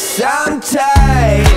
sometimes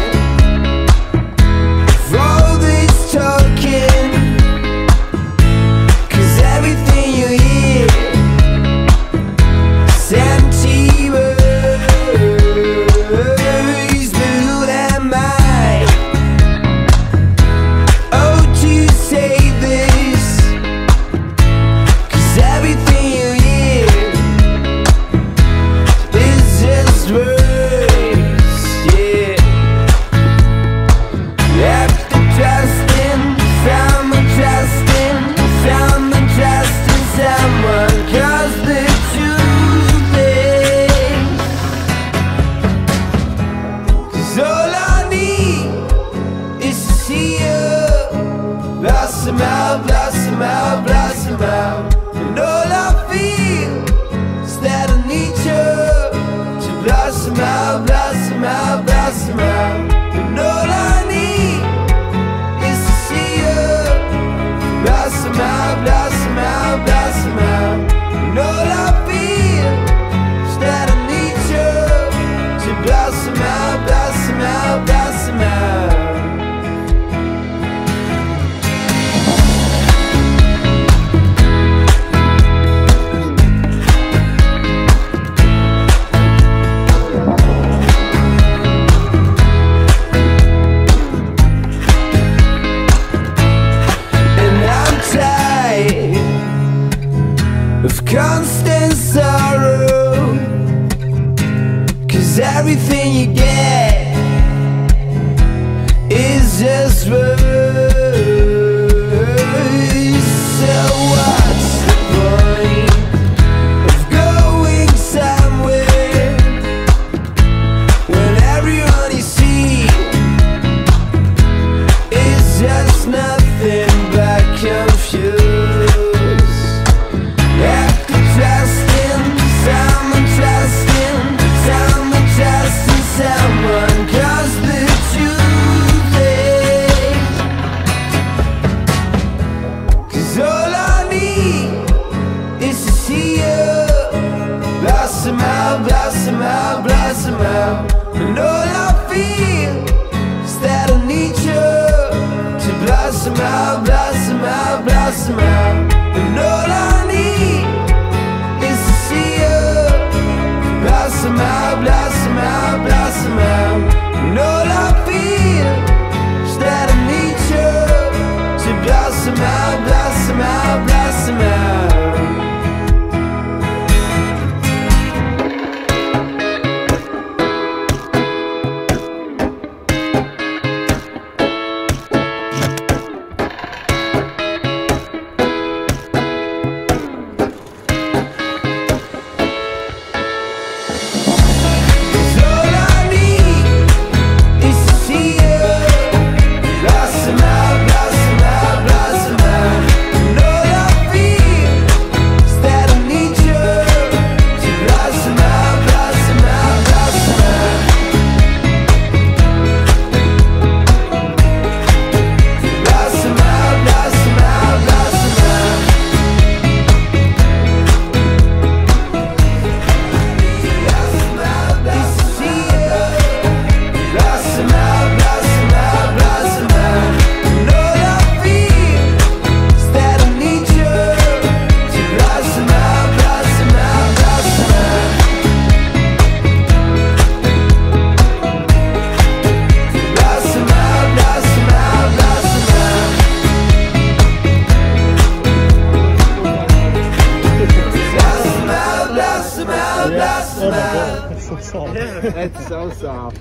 Blast blossom out, Blast blossom out, Blast blossom out. And all I everything you get. blossom out, blossom out, blossom out. And all I feel is that I need you to blossom out, blossom out, blossom out. And all I need is to see you blossom out, blossom out, blossom out. And all I feel is that I need you to blossom out, blossom out. Blossom out. soft. That's so soft.